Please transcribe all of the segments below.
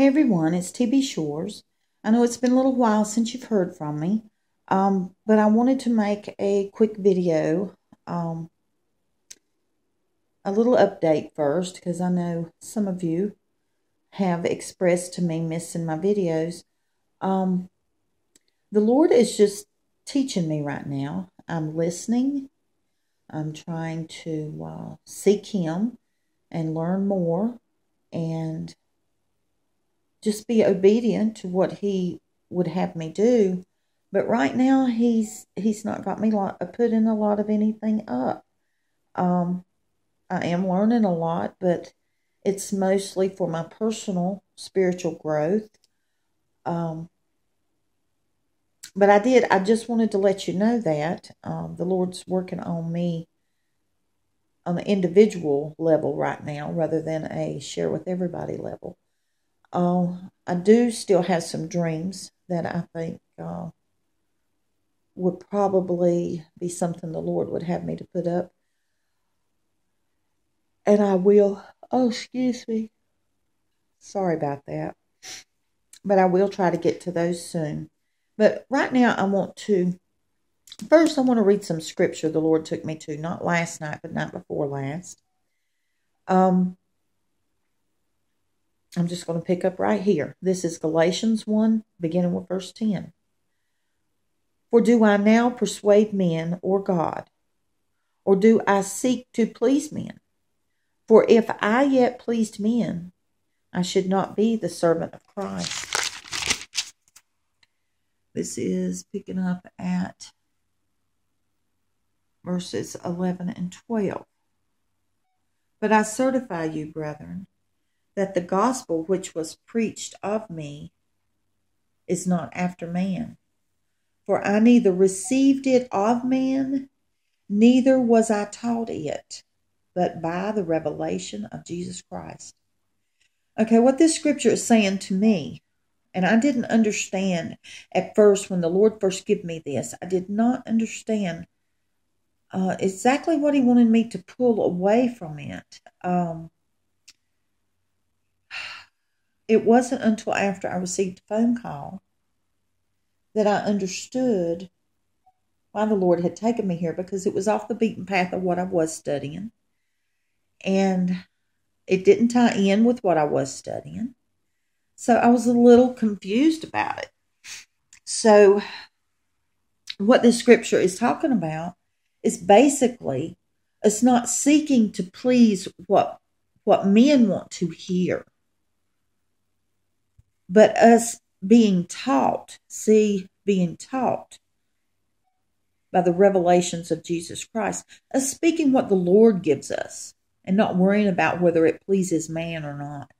Hey everyone, it's TB Shores. I know it's been a little while since you've heard from me, um, but I wanted to make a quick video, um, a little update first, because I know some of you have expressed to me missing my videos. Um, the Lord is just teaching me right now. I'm listening. I'm trying to uh, seek Him and learn more and just be obedient to what he would have me do. But right now, he's he's not got me lot, putting a lot of anything up. Um, I am learning a lot, but it's mostly for my personal spiritual growth. Um, but I did. I just wanted to let you know that um, the Lord's working on me on an individual level right now, rather than a share with everybody level. Uh, I do still have some dreams that I think uh, would probably be something the Lord would have me to put up. And I will, oh, excuse me. Sorry about that. But I will try to get to those soon. But right now, I want to, first, I want to read some scripture the Lord took me to, not last night, but night before last. Um, I'm just going to pick up right here. This is Galatians 1, beginning with verse 10. For do I now persuade men or God? Or do I seek to please men? For if I yet pleased men, I should not be the servant of Christ. This is picking up at verses 11 and 12. But I certify you, brethren, that the gospel which was preached of me is not after man. For I neither received it of man, neither was I taught it, but by the revelation of Jesus Christ. Okay, what this scripture is saying to me, and I didn't understand at first when the Lord first gave me this, I did not understand uh, exactly what He wanted me to pull away from it. Um, it wasn't until after I received a phone call that I understood why the Lord had taken me here because it was off the beaten path of what I was studying. And it didn't tie in with what I was studying. So I was a little confused about it. So, what this scripture is talking about is basically it's not seeking to please what what men want to hear but us being taught, see, being taught by the revelations of Jesus Christ, us speaking what the Lord gives us and not worrying about whether it pleases man or not,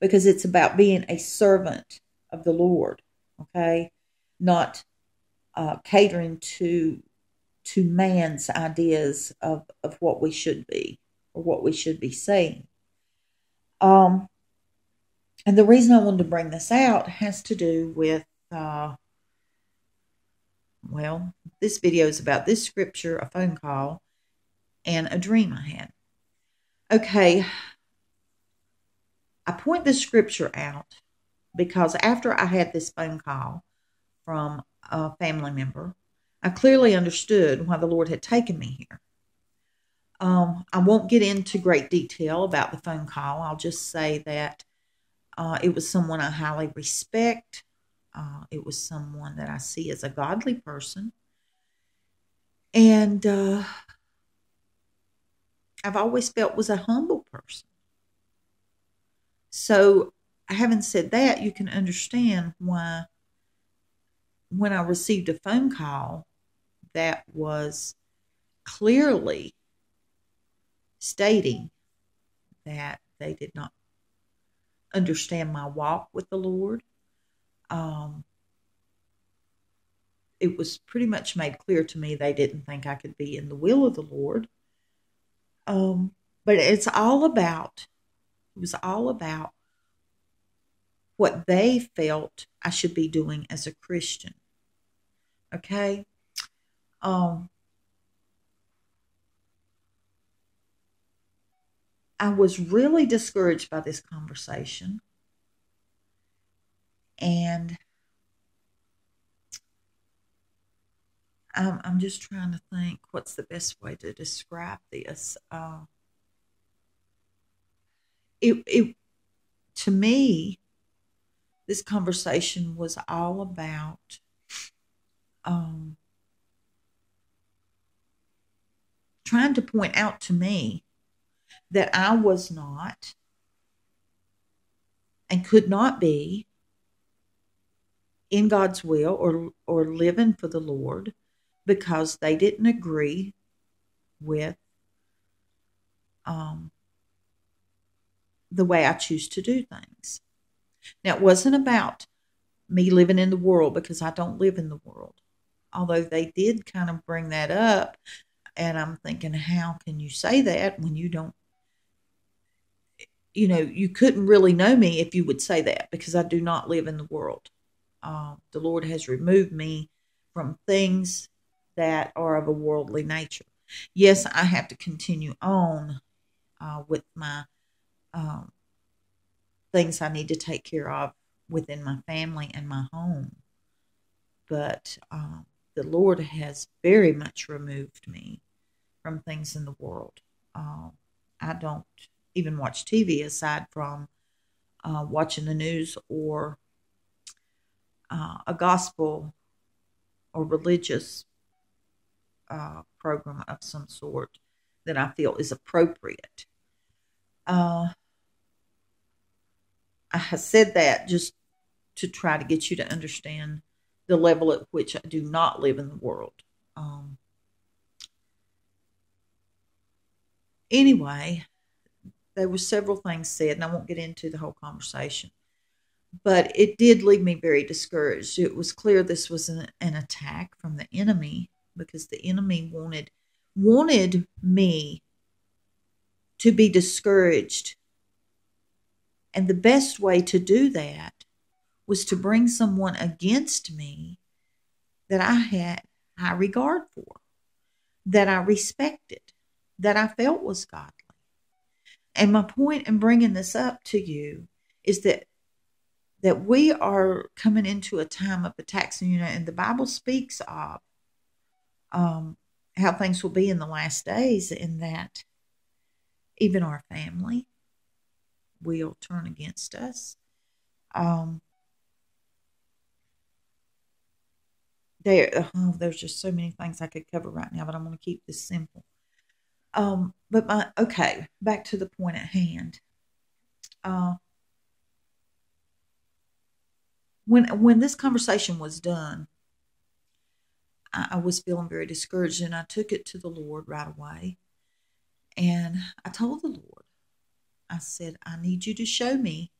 because it's about being a servant of the Lord, okay? Not uh, catering to to man's ideas of, of what we should be or what we should be saying. Um, and the reason I wanted to bring this out has to do with, uh, well, this video is about this scripture, a phone call, and a dream I had. Okay, I point this scripture out because after I had this phone call from a family member, I clearly understood why the Lord had taken me here. Um, I won't get into great detail about the phone call. I'll just say that uh, it was someone I highly respect. Uh, it was someone that I see as a godly person. And uh, I've always felt was a humble person. So, having said that, you can understand why when I received a phone call that was clearly stating that they did not understand my walk with the Lord. Um, it was pretty much made clear to me they didn't think I could be in the will of the Lord. Um, but it's all about, it was all about what they felt I should be doing as a Christian. Okay? Um, I was really discouraged by this conversation And I'm, I'm just trying to think what's the best way to describe this. Uh, it, it, to me, this conversation was all about um, trying to point out to me that I was not and could not be in God's will or or living for the Lord because they didn't agree with um, the way I choose to do things. Now, it wasn't about me living in the world because I don't live in the world. Although they did kind of bring that up, and I'm thinking, how can you say that when you don't? You know, you couldn't really know me if you would say that because I do not live in the world. Uh, the Lord has removed me from things that are of a worldly nature. Yes, I have to continue on uh, with my um, things I need to take care of within my family and my home. But um, the Lord has very much removed me from things in the world. Uh, I don't even watch TV aside from uh, watching the news or uh, a gospel or religious uh, program of some sort that I feel is appropriate. Uh, I said that just to try to get you to understand the level at which I do not live in the world. Um, anyway, there were several things said, and I won't get into the whole conversation. But it did leave me very discouraged. It was clear this was an, an attack from the enemy because the enemy wanted wanted me to be discouraged. And the best way to do that was to bring someone against me that I had high regard for, that I respected, that I felt was godly. And my point in bringing this up to you is that that we are coming into a time of attacks, and you know, and the Bible speaks of um, how things will be in the last days, in that even our family will turn against us. Um, there, oh, there's just so many things I could cover right now, but I'm going to keep this simple. Um, but my okay, back to the point at hand. Uh, when when this conversation was done, I, I was feeling very discouraged and I took it to the Lord right away. And I told the Lord, I said, I need you to show me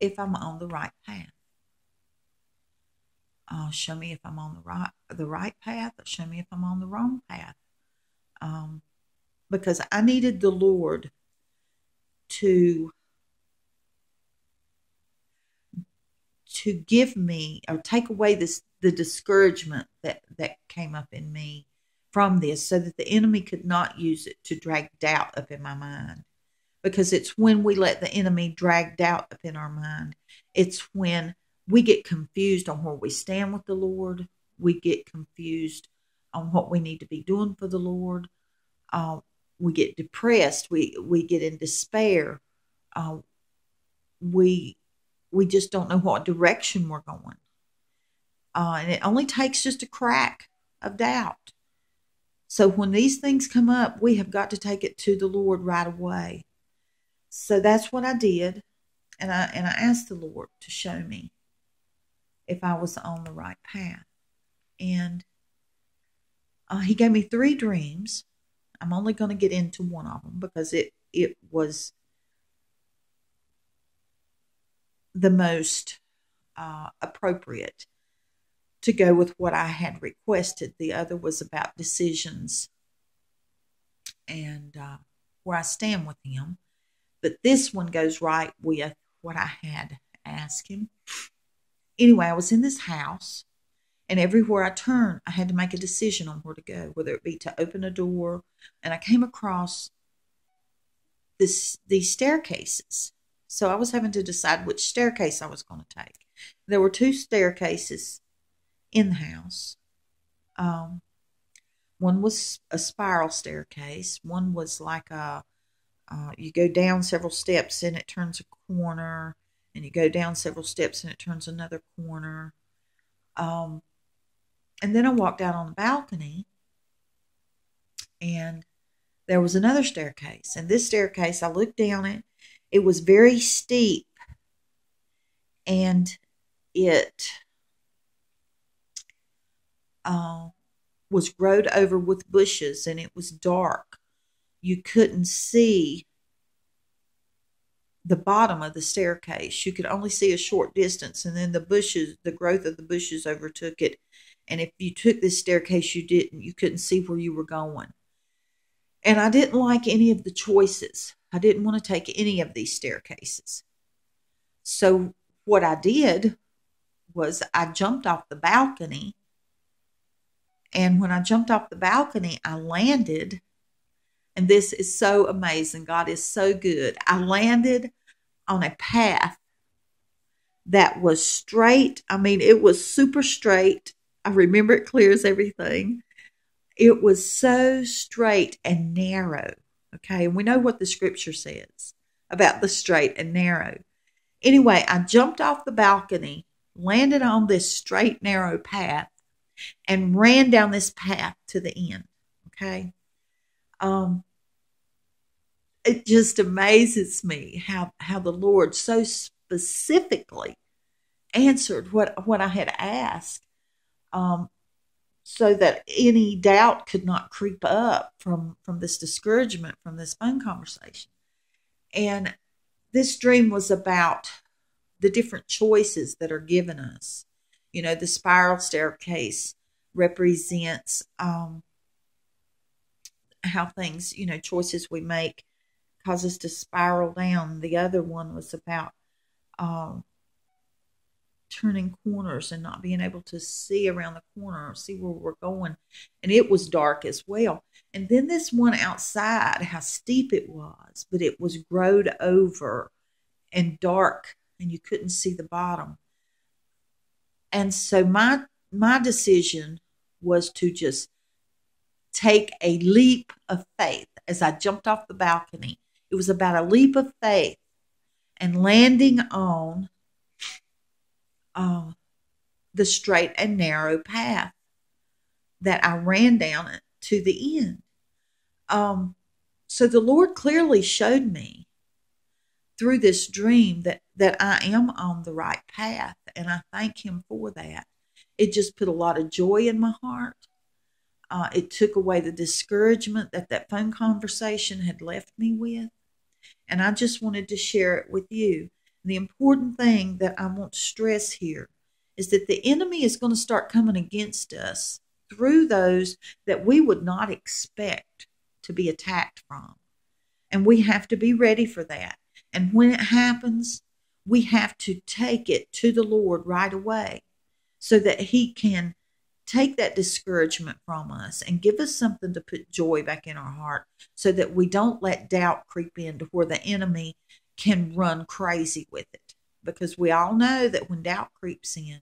if I'm on the right path. Uh, show me if I'm on the right the right path. Show me if I'm on the wrong path. Um, because I needed the Lord to to give me or take away this the discouragement that that came up in me from this so that the enemy could not use it to drag doubt up in my mind. Because it's when we let the enemy drag doubt up in our mind it's when we get confused on where we stand with the lord we get confused on what we need to be doing for the lord uh, we get depressed we we get in despair uh, we we just don't know what direction we're going. Uh, and it only takes just a crack of doubt. So when these things come up, we have got to take it to the Lord right away. So that's what I did. And I and I asked the Lord to show me if I was on the right path. And uh, he gave me three dreams. I'm only going to get into one of them because it it was the most uh, appropriate to go with what I had requested. The other was about decisions and uh, where I stand with him. But this one goes right with what I had asked him. Anyway, I was in this house, and everywhere I turned, I had to make a decision on where to go, whether it be to open a door. And I came across this these staircases So I was having to decide which staircase I was going to take. There were two staircases in the house. Um, one was a spiral staircase. One was like a uh, you go down several steps and it turns a corner, and you go down several steps and it turns another corner. Um, and then I walked out on the balcony, and there was another staircase. And this staircase, I looked down it. It was very steep, and it uh, was growed over with bushes, and it was dark. You couldn't see the bottom of the staircase. You could only see a short distance, and then the bushes, the growth of the bushes overtook it. And if you took this staircase, you didn't, you couldn't see where you were going. And I didn't like any of the choices. I didn't want to take any of these staircases. So what I did was I jumped off the balcony. And when I jumped off the balcony, I landed and this is so amazing. God is so good. I landed on a path that was straight. I mean, it was super straight. I remember it clear as everything. It was so straight and narrow. Okay. And we know what the scripture says about the straight and narrow. Anyway, I jumped off the balcony, landed on this straight, narrow path, and ran down this path to the end. Okay um, it just amazes me how how the Lord so specifically answered what what I had asked, um, so that any doubt could not creep up from from this discouragement from this phone conversation, and this dream was about the different choices that are given us. You know, the spiral staircase represents um, how things, you know, choices we make cause us to spiral down. The other one was about um, turning corners and not being able to see around the corner or see where we're going. And it was dark as well. And then this one outside, how steep it was, but it was growed over and dark and you couldn't see the bottom. And so my my decision was to just take a leap of faith as I jumped off the balcony. It was about a leap of faith and landing on uh, the straight and narrow path that I ran down to the end. Um, so the Lord clearly showed me through this dream that that I am on the right path, and I thank Him for that. It just put a lot of joy in my heart. Uh, it took away the discouragement that that phone conversation had left me with. And I just wanted to share it with you. The important thing that I want to stress here is that the enemy is going to start coming against us through those that we would not expect to be attacked from. And we have to be ready for that. And when it happens, we have to take it to the Lord right away so that He can take that discouragement from us and give us something to put joy back in our heart so that we don't let doubt creep in to where the enemy can run crazy with it. Because we all know that when doubt creeps in,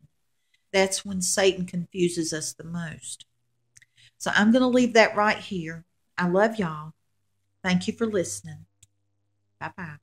that's when Satan confuses us the most. So I'm going to leave that right here. I love y'all. Thank you for listening. Bye bye.